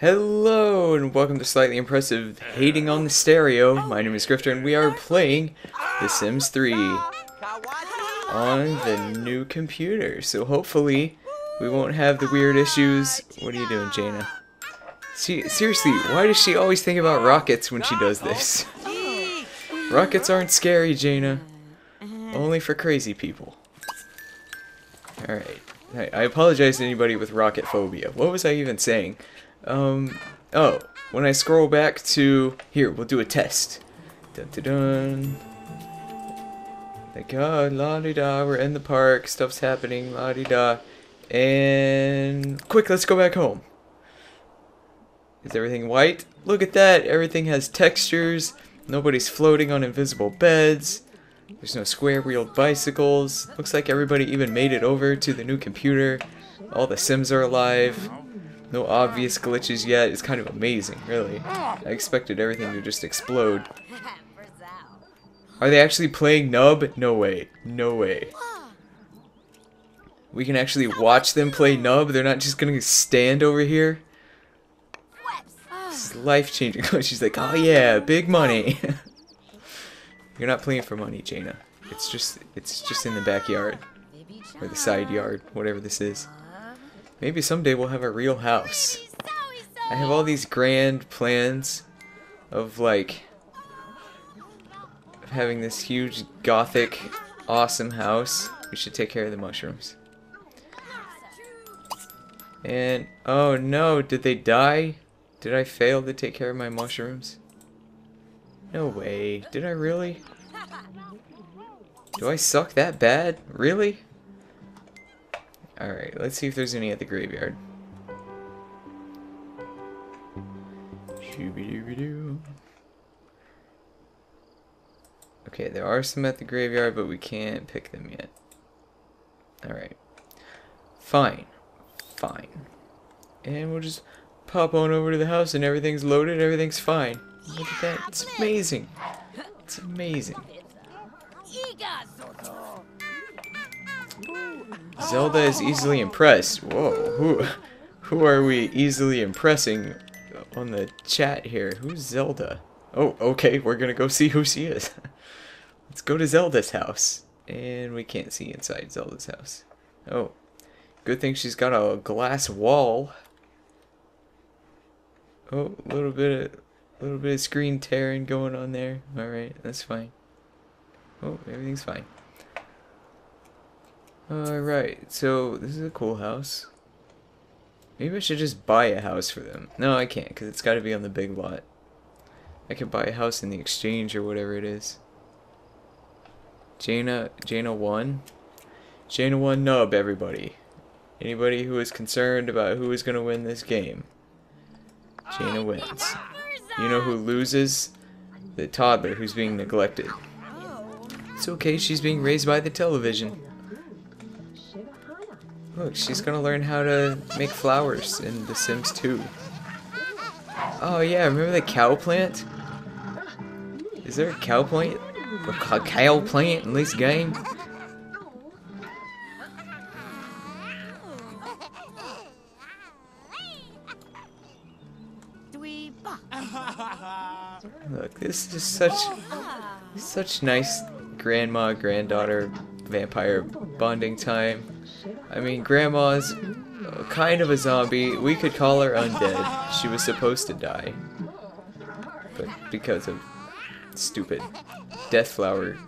Hello and welcome to Slightly Impressive Hating on the Stereo. My name is Griffter and we are playing The Sims 3 on the new computer. So hopefully we won't have the weird issues. What are you doing, Jaina? See, seriously, why does she always think about rockets when she does this? rockets aren't scary, Jaina. Only for crazy people. Alright. I, I apologize to anybody with rocket phobia. What was I even saying? Um, oh, when I scroll back to, here, we'll do a test. Dun dun dun. Thank God, la di da, we're in the park, stuff's happening, la di da. And, quick, let's go back home. Is everything white? Look at that, everything has textures, nobody's floating on invisible beds. There's no square-wheeled bicycles. Looks like everybody even made it over to the new computer. All the Sims are alive. No obvious glitches yet. It's kind of amazing, really. I expected everything to just explode. Are they actually playing Nub? No way. No way. We can actually watch them play Nub? They're not just gonna stand over here? This is life-changing. She's like, oh yeah, big money. You're not playing for money, Jaina. It's just, it's just in the backyard. Or the side yard, whatever this is. Maybe someday we'll have a real house. I have all these grand plans of like of having this huge gothic awesome house. We should take care of the mushrooms. And oh no, did they die? Did I fail to take care of my mushrooms? No way. Did I really? Do I suck that bad? Really? Alright, let's see if there's any at the graveyard. Okay, there are some at the graveyard, but we can't pick them yet. Alright. Fine. Fine. And we'll just pop on over to the house and everything's loaded, everything's fine. Look at that, it's amazing. It's amazing. Zelda is easily impressed. Whoa, who, who are we easily impressing on the chat here? Who's Zelda? Oh, okay, we're gonna go see who she is. Let's go to Zelda's house. And we can't see inside Zelda's house. Oh, good thing she's got a glass wall. Oh, a little bit of, little bit of screen tearing going on there. Alright, that's fine. Oh, everything's fine. Alright, so this is a cool house. Maybe I should just buy a house for them. No, I can't, because it's got to be on the big lot. I could buy a house in the exchange or whatever it is. Jaina, Jaina 1? Jaina 1 nub, everybody. Anybody who is concerned about who is going to win this game. Jaina wins. You know who loses? The toddler who's being neglected. It's okay, she's being raised by the television. Look, she's gonna learn how to make flowers in The Sims 2. Oh yeah, remember the cow plant? Is there a cow plant? A cow plant in this game? Look, this is such such nice grandma granddaughter vampire bonding time. I mean, Grandma's kind of a zombie. We could call her undead. She was supposed to die. But because of stupid death flower.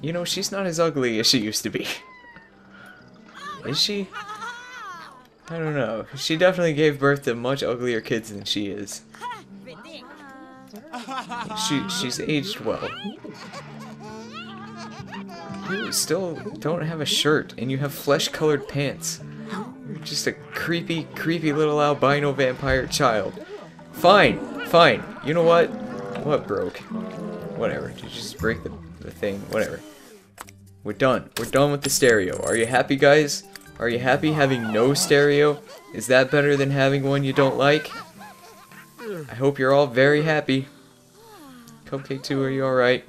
You know, she's not as ugly as she used to be. Is she? I don't know. She definitely gave birth to much uglier kids than she is. She she's aged well. You still don't have a shirt, and you have flesh-colored pants. You're just a creepy, creepy little albino vampire child. Fine, fine. You know what? What broke? Whatever. Did you just break the, the thing? Whatever. We're done. We're done with the stereo. Are you happy, guys? Are you happy having no stereo? Is that better than having one you don't like? I hope you're all very happy. Cupcake 2, are you alright?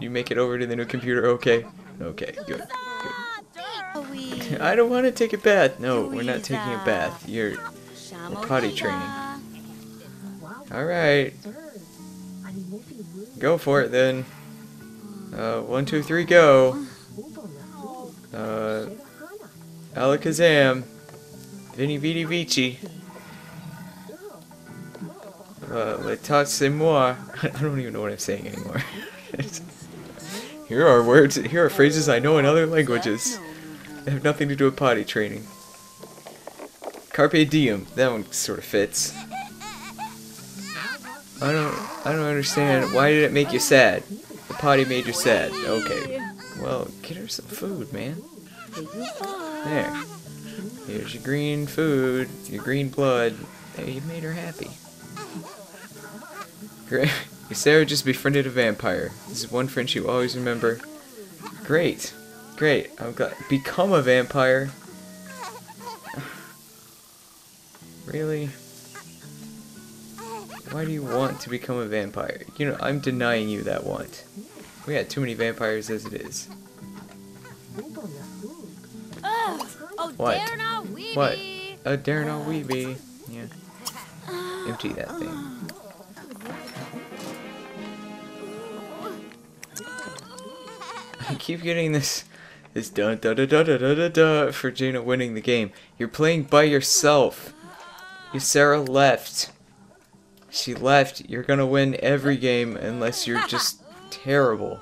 You make it over to the new computer okay? Okay, good. good. I don't want to take a bath. No, we're not taking a bath. You're, you're potty training. Alright. Go for it then. Uh, one, two, three, go. Uh, Alakazam. Vini Vidi Vici. Uh, Letat moi. I don't even know what I'm saying anymore. here are words, here are phrases I know in other languages. They have nothing to do with potty training. Carpe diem. That one sort of fits. I don't, I don't understand. Why did it make you sad? The potty made you sad. Okay. Well, get her some food, man. There. Here's your green food, your green blood. There, you made her happy. Great. Sarah just befriended a vampire. This is one friend you always remember. Great. Great. I'm glad. Become a vampire. really? Why do you want to become a vampire? You know, I'm denying you that want. We got too many vampires as it is. Oh, oh What? dare not weeby. What? A dare not weeby. Yeah. Empty that thing. I keep getting this this dun da da da da da da da for Jaina winning the game. You're playing by yourself. Sarah left, she left. You're gonna win every game unless you're just terrible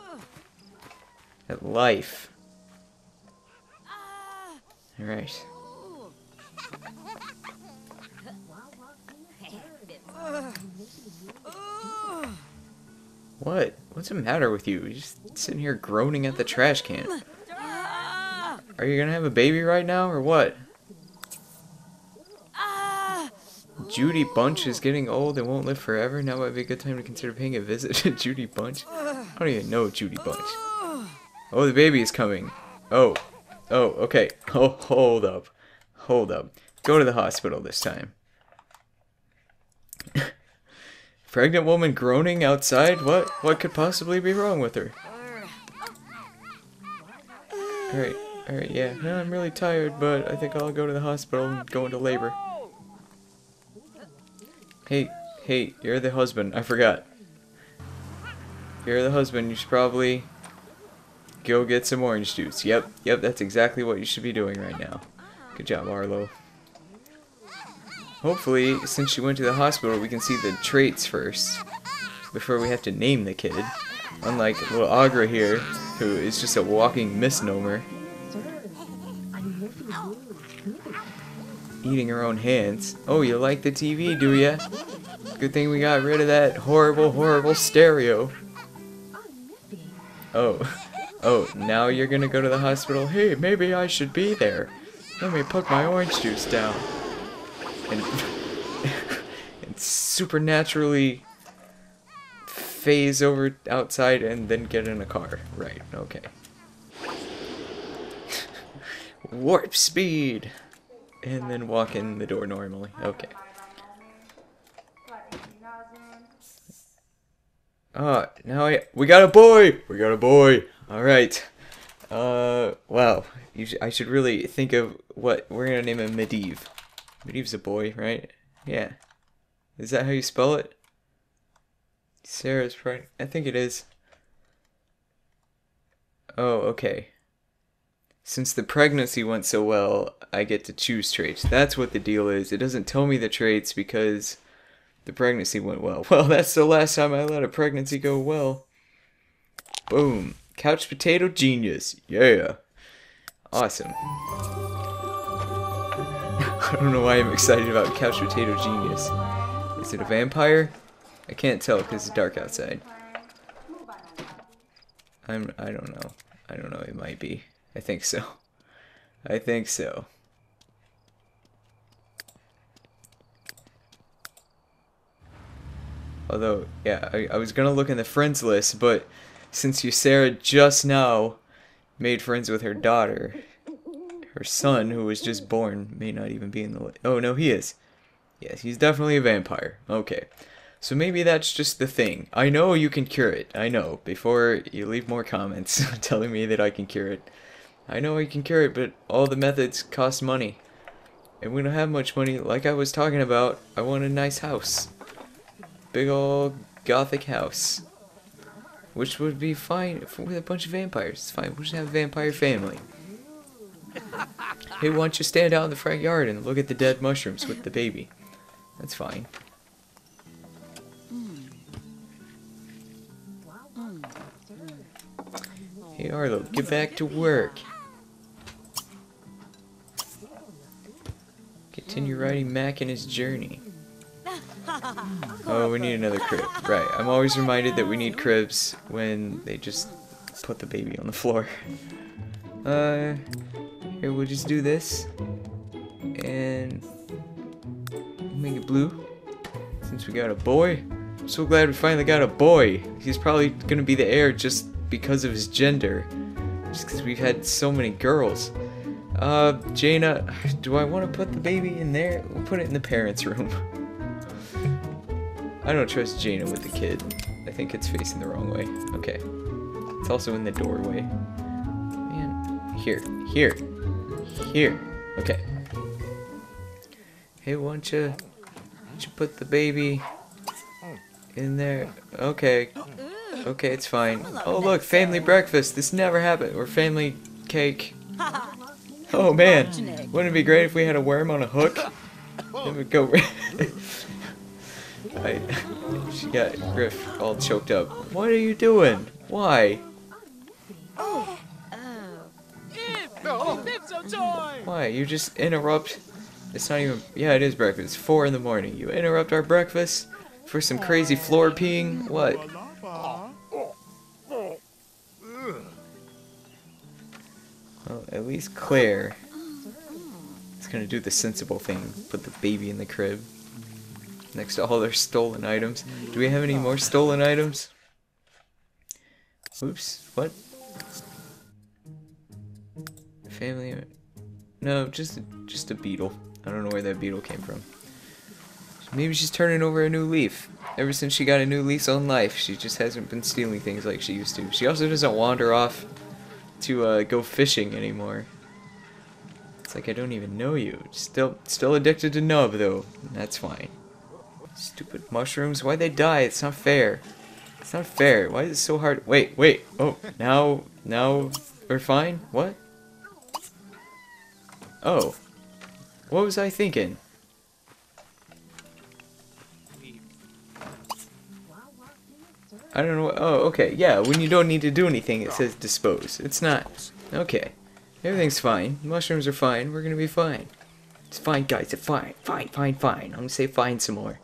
at life. All right. What? What's the matter with you? You're just sitting here groaning at the trash can. Are you gonna have a baby right now, or what? Judy Bunch is getting old and won't live forever. Now might be a good time to consider paying a visit to Judy Bunch. I don't even know Judy Bunch. Oh, the baby is coming. Oh. Oh, okay. Oh, hold up. Hold up. Go to the hospital this time. Pregnant woman groaning outside? What? What could possibly be wrong with her? Alright, alright, yeah. No, I'm really tired, but I think I'll go to the hospital and go into labor. Hey, hey, you're the husband. I forgot. You're the husband. You should probably go get some orange juice. Yep, yep, that's exactly what you should be doing right now. Good job, Arlo. Hopefully, since she went to the hospital, we can see the traits first before we have to name the kid. Unlike little Agra here, who is just a walking misnomer. Eating her own hands. Oh, you like the TV, do ya? Good thing we got rid of that horrible, horrible stereo. Oh. Oh, now you're gonna go to the hospital? Hey, maybe I should be there. Let me put my orange juice down. And, and supernaturally phase over outside and then get in a car. Right, okay. Warp speed! And then walk in the door normally. Okay. Uh, now I, we got a boy! We got a boy! Alright. Uh, wow. Sh I should really think of what, we're gonna name him Medivh. Medivh's a boy, right? Yeah. Is that how you spell it? Sarah's right. I think it is. Oh, okay. Since the pregnancy went so well, I get to choose traits. That's what the deal is. It doesn't tell me the traits because the pregnancy went well. Well, that's the last time I let a pregnancy go well. Boom. Couch potato genius. Yeah. Awesome. I don't know why I'm excited about couch potato genius. Is it a vampire? I can't tell because it's dark outside. I'm I don't know. I don't know, it might be. I think so. I think so. Although, yeah, I, I was gonna look in the friends list, but since Ysera just now made friends with her daughter, her son, who was just born, may not even be in the. Oh, no, he is. Yes, he's definitely a vampire. Okay. So maybe that's just the thing. I know you can cure it. I know. Before you leave more comments telling me that I can cure it. I know I can cure it, but all the methods cost money. And we don't have much money. Like I was talking about, I want a nice house. Big old gothic house. Which would be fine with a bunch of vampires. It's fine. We'll just have a vampire family. Hey, why don't you stand out in the front yard and look at the dead mushrooms with the baby? That's fine. Hey Arlo, get back to work. Continue riding Mac in his journey. Oh, we need another crib. Right, I'm always reminded that we need cribs when they just put the baby on the floor. Uh, here, we'll just do this. And make it blue. Since we got a boy. I'm so glad we finally got a boy. He's probably gonna be the heir just because of his gender. Just because we've had so many girls. Uh, Jaina, do I want to put the baby in there? We'll put it in the parents' room. I don't trust Jaina with the kid. I think it's facing the wrong way. Okay. It's also in the doorway. Man, here, here, here. Okay. Hey, why don't you, why don't you put the baby in there? Okay. Okay, it's fine. Oh, look, family breakfast. This never happened. Or family cake. Oh, man. Wouldn't it be great if we had a worm on a hook? It would go... I, she got Griff all choked up. What are you doing? Why? Why? You just interrupt. It's not even. Yeah, it is breakfast. It's four in the morning. You interrupt our breakfast for some crazy floor peeing? What? Well, at least Claire is gonna do the sensible thing. Put the baby in the crib. Next to all their stolen items. Do we have any more stolen items? Oops. What? Family. No, just just a beetle. I don't know where that beetle came from. Maybe she's turning over a new leaf. Ever since she got a new lease on life, she just hasn't been stealing things like she used to. She also doesn't wander off to uh, go fishing anymore. It's like I don't even know you. Still, still addicted to Nub though. That's fine. Stupid mushrooms. Why'd they die? It's not fair. It's not fair. Why is it so hard? Wait, wait. Oh, now, now we're fine? What? Oh. What was I thinking? I don't know. What, Oh, okay. Yeah, when you don't need to do anything, it says dispose. It's not. Okay. Everything's fine. Mushrooms are fine. We're gonna be fine. It's fine, guys. It's fine. Fine, fine, fine. I'm gonna say fine some more.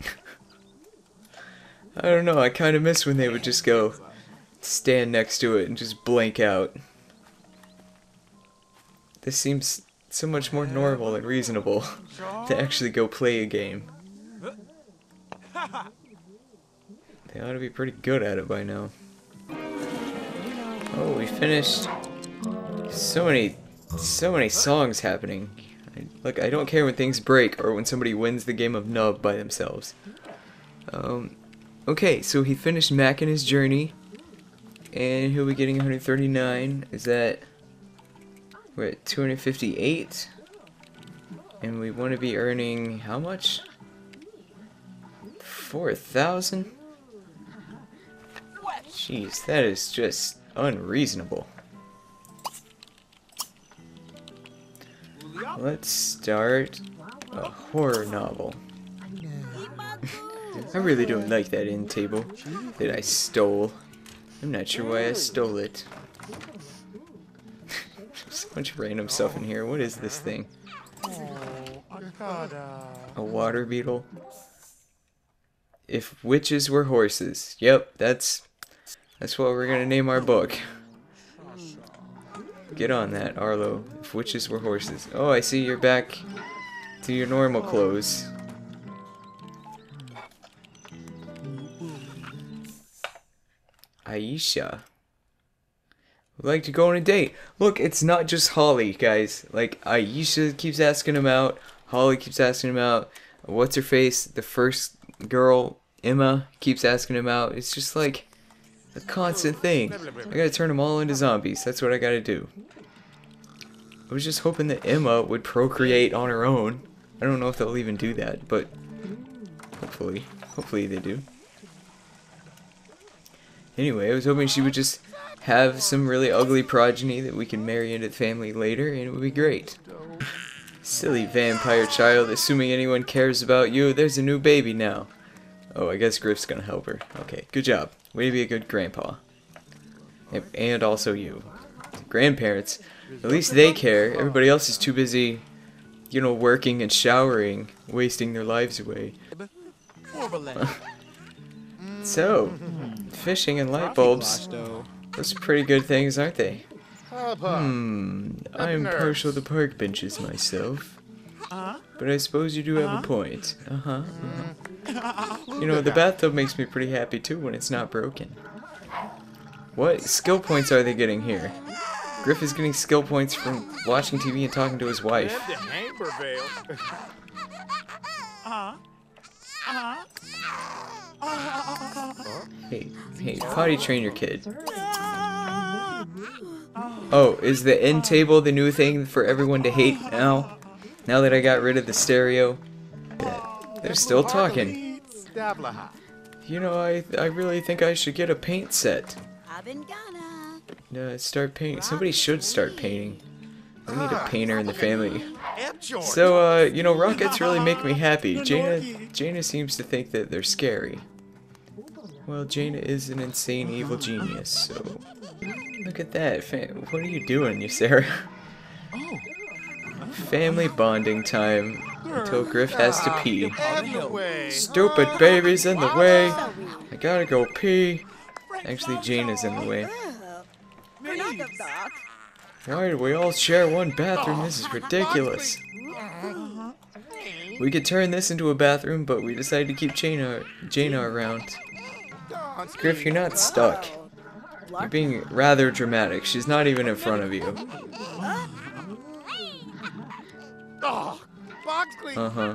I don't know. I kind of miss when they would just go stand next to it and just blank out. This seems so much more normal and reasonable to actually go play a game. They ought to be pretty good at it by now. Oh, we finished. So many, so many songs happening. I, look, I don't care when things break or when somebody wins the game of Nub by themselves. Um, okay, so he finished Mac in his journey, and he'll be getting 139. Is that we're at 258, and we want to be earning how much? 4,000? Jeez, that is just unreasonable. Let's start a horror novel. I really don't like that end table that I stole. I'm not sure why I stole it. so much random stuff in here. What is this thing? A water beetle? If witches were horses. Yep, that's that's what we're gonna name our book. Get on that, Arlo. If witches were horses. Oh, I see you're back to your normal clothes. Aisha. Like to go on a date. Look, it's not just Holly, guys. Like, Aisha keeps asking him out. Holly keeps asking him out. What's her face? The first girl, Emma, keeps asking him out. It's just like, a constant thing. I gotta turn them all into zombies. That's what I gotta do. I was just hoping that Emma would procreate on her own. I don't know if they'll even do that, but hopefully, hopefully they do. Anyway, I was hoping she would just have some really ugly progeny that we can marry into the family later, and it would be great. Silly vampire child, assuming anyone cares about you, there's a new baby now. Oh, I guess Griff's gonna help her. Okay, good job. Way to be a good grandpa. And also you. Grandparents, at least they care. Everybody else is too busy, you know, working and showering, wasting their lives away. So, fishing and light bulbs. Those are pretty good things, aren't they? Hmm, I'm partial to park benches myself. But I suppose you do have a point. Uh-huh. uh-huh. You know, the bathtub makes me pretty happy too when it's not broken. What skill points are they getting here? Griff is getting skill points from watching TV and talking to his wife. Hey, hey, potty train your kid. Oh, is the end table the new thing for everyone to hate now? Now that I got rid of the stereo? They're still talking. You know, I I really think I should get a paint set. Uh, start painting. Somebody should start painting. We need a painter in the family. So, uh, you know, rockets really make me happy. Jaina, Jaina seems to think that they're scary. Well, Jaina is an insane evil genius, so... Look at that. What are you doing, you Sarah? Family bonding time until Griff has to pee. Stupid baby's in the way. I gotta go pee. Actually, Jaina's in the way. Why do we all share one bathroom? This is ridiculous. We could turn this into a bathroom, but we decided to keep Jaina, Jaina around. Griff, you're not stuck. You're being rather dramatic. She's not even in front of you. Uh-huh.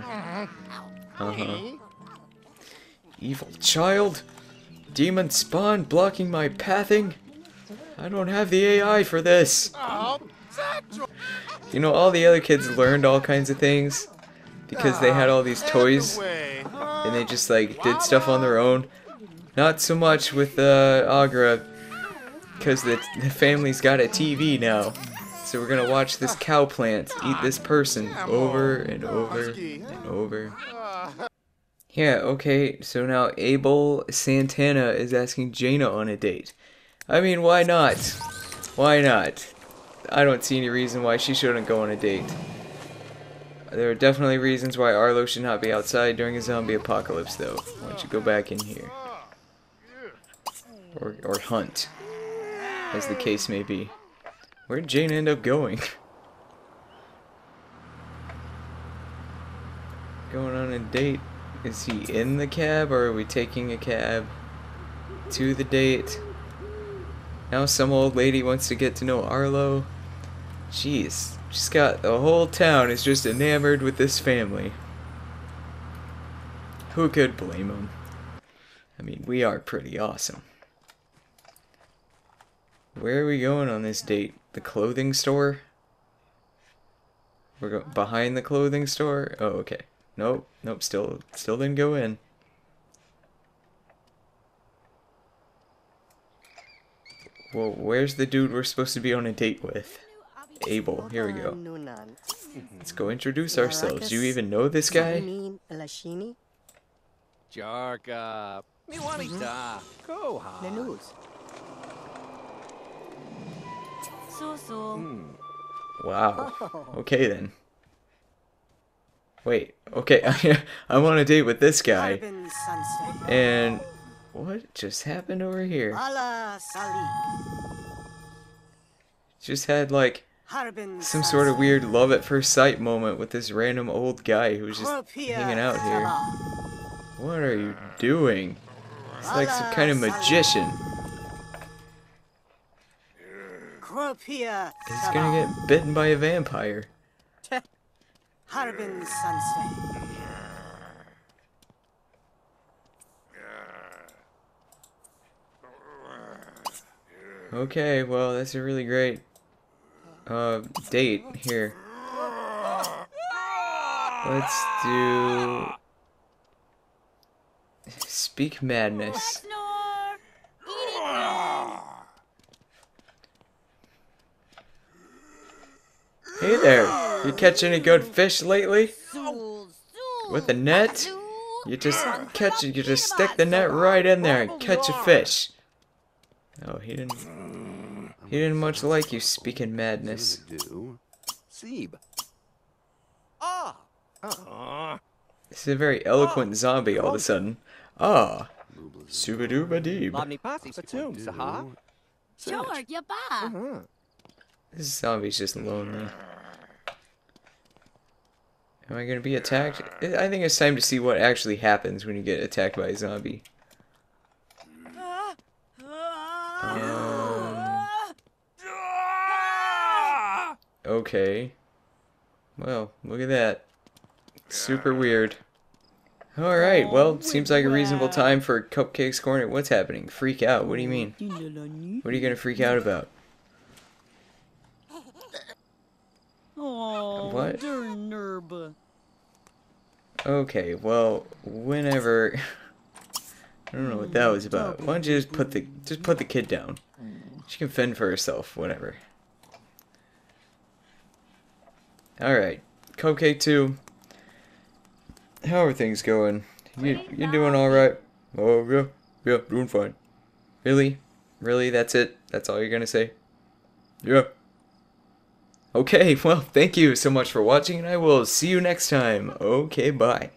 Uh-huh. Evil child? Demon spawn blocking my pathing? I don't have the AI for this. You know, all the other kids learned all kinds of things because they had all these toys and they just like did stuff on their own. Not so much with uh, Agra because the, the family's got a TV now. So we're gonna watch this cow plant eat this person over and over and over. Yeah, okay, so now Abel Santana is asking Jaina on a date. I mean, why not? Why not? I don't see any reason why she shouldn't go on a date. There are definitely reasons why Arlo should not be outside during a zombie apocalypse, though. Why don't you go back in here? Or, or hunt, as the case may be. Where'd Jane end up going? going on a date. Is he in the cab, or are we taking a cab to the date? Now some old lady wants to get to know Arlo. Jeez, she's got the whole town is just enamored with this family. Who could blame them? I mean, we are pretty awesome. Where are we going on this date? The clothing store? We're go behind the clothing store? Oh, okay. Nope, nope, still still didn't go in. Well, where's the dude we're supposed to be on a date with? Abel, here we go. Let's go introduce ourselves. Do you even know this guy? Jarka. Miwanita. Mm-hmm. Koha. Susu. Hmm. Wow. Okay then. Wait, okay, I'm on a date with this guy. And what just happened over here? Just had like some sort of weird love at first sight moment with this random old guy who's just hanging out here. What are you doing? It's like some kind of magician. He's gonna get bitten by a vampire. Harbin Sunset. Okay, well, that's a really great uh, date here. Let's do Speak Madness. Snore. Eating Hey there, you catch any good fish lately? Zool, zool. With a net? You just catch it, you just stick the net right in there and catch a fish. Oh, he didn't. He didn't much like you speaking madness. Do. Sieb. Ah. Ah. This is a very eloquent zombie all of a sudden. Ah, subadooba deeb. Lobny posse Fatum, Saha. Sure, ya ba. This zombie's just lonely. Am I gonna be attacked? I I think it's time to see what actually happens when you get attacked by a zombie. Um, okay. Well, look at that. Super weird. Alright, well, seems like a reasonable time for Cupcake's Corner. What's happening? Freak out. What do you mean? What are you gonna freak out about? Oh, What? der Nerb. Okay, well, whenever I don't know what that was about. Why don't you just put the just put the kid down? She can fend for herself, whatever. Alright. Cupcake two. How are things going? You you doing alright? Oh yeah, yeah, doing fine. Really? Really? That's it? That's all you're gonna say? Yeah. Okay, well, thank you so much for watching, and I will see you next time. Okay, bye.